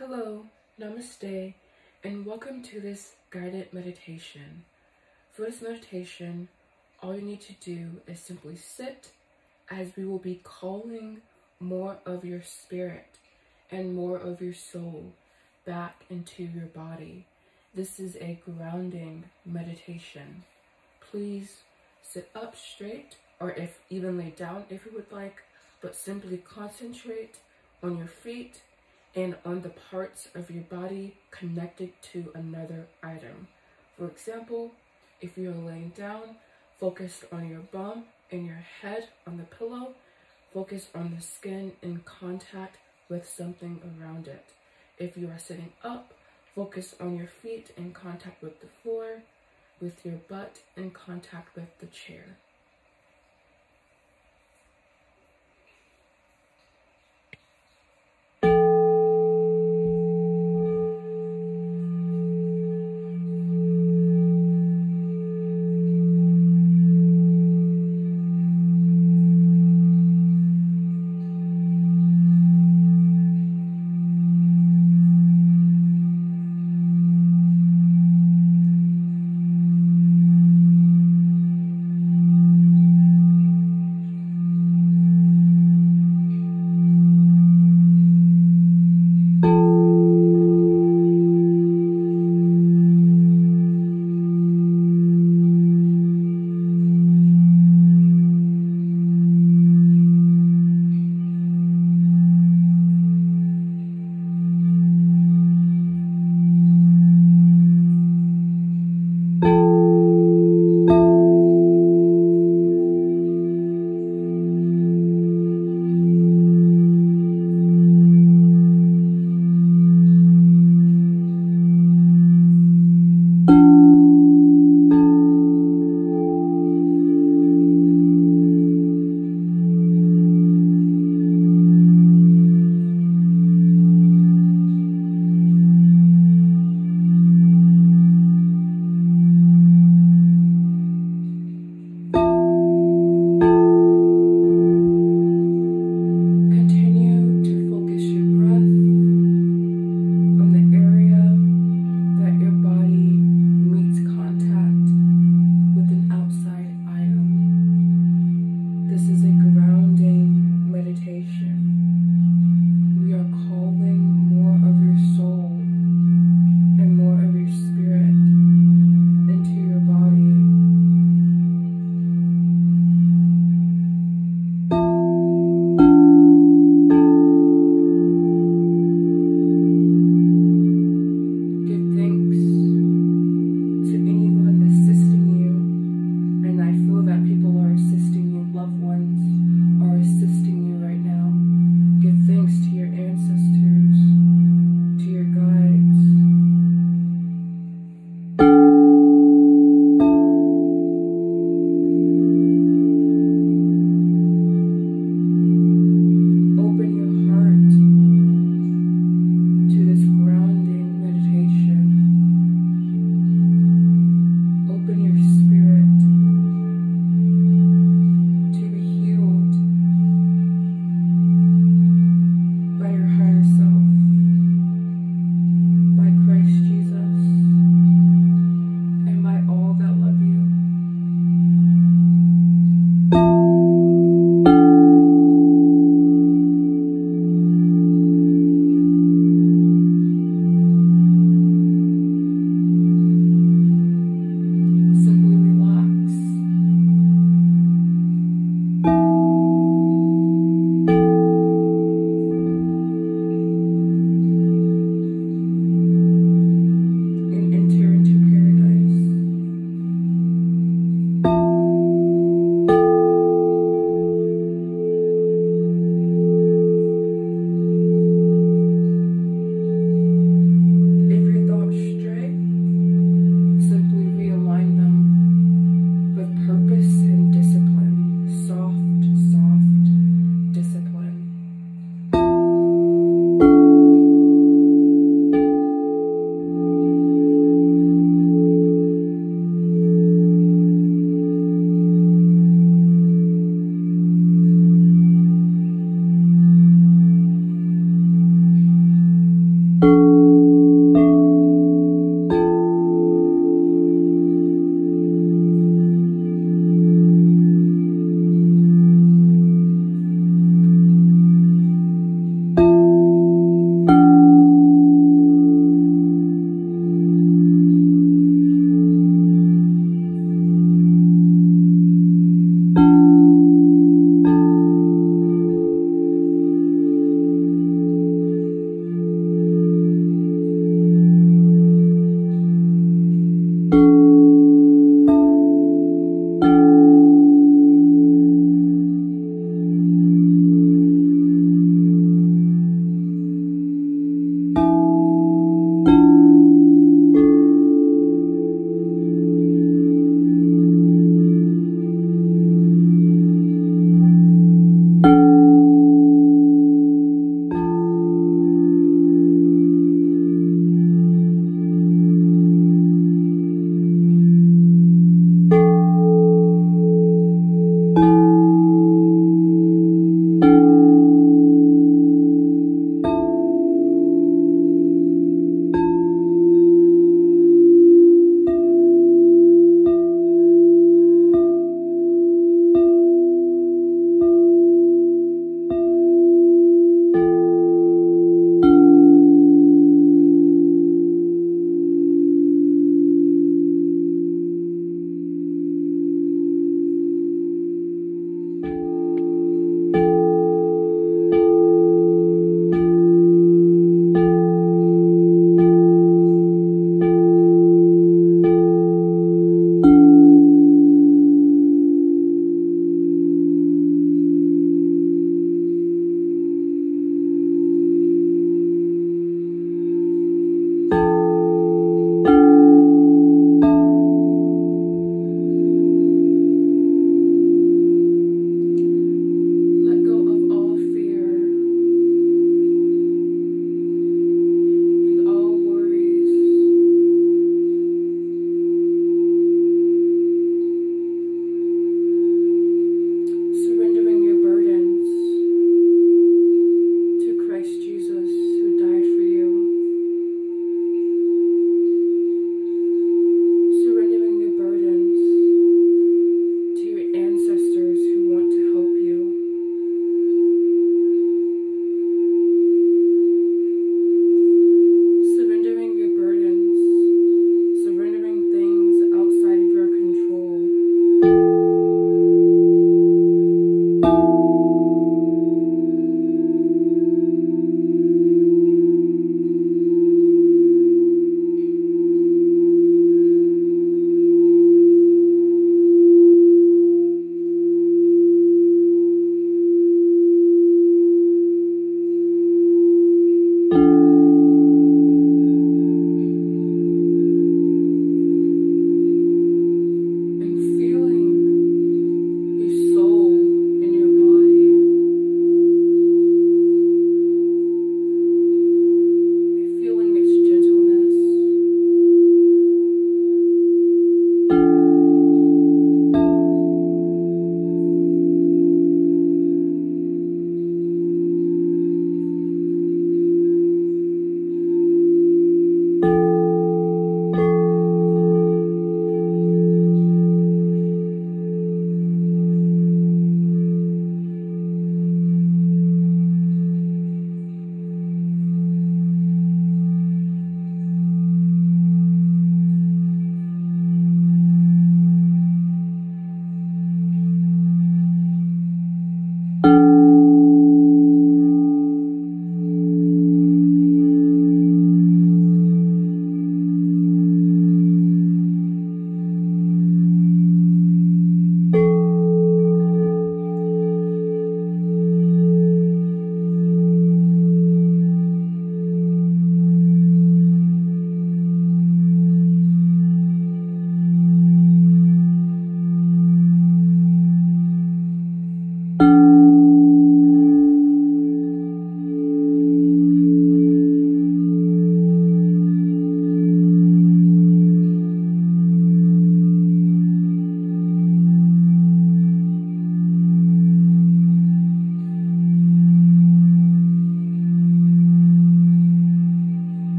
Hello, namaste, and welcome to this guided meditation. For this meditation, all you need to do is simply sit as we will be calling more of your spirit and more of your soul back into your body. This is a grounding meditation. Please sit up straight or if even lay down if you would like, but simply concentrate on your feet and on the parts of your body connected to another item. For example, if you're laying down, focus on your bum and your head on the pillow. Focus on the skin in contact with something around it. If you are sitting up, focus on your feet in contact with the floor, with your butt in contact with the chair.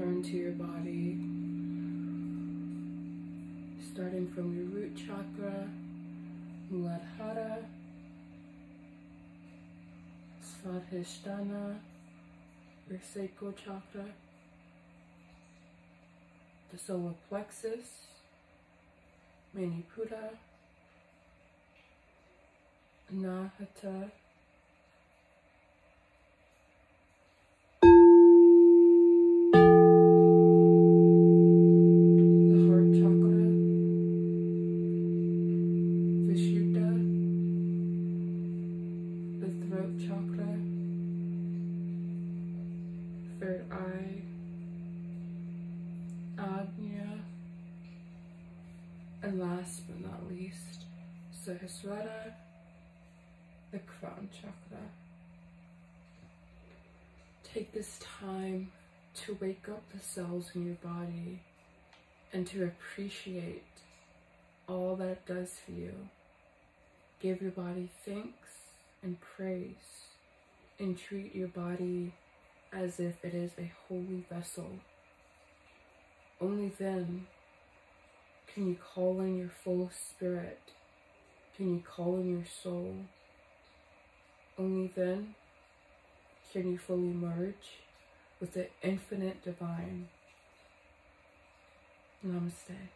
return to your body, starting from your root chakra, Muladhara, Svadhisthana, your sacral chakra, the solar plexus, Manipura, Anahata. The crown chakra. Take this time to wake up the cells in your body and to appreciate all that it does for you. Give your body thanks and praise and treat your body as if it is a holy vessel. Only then can you call in your full spirit. Can you call in your soul? Only then can you fully merge with the infinite divine. Namaste.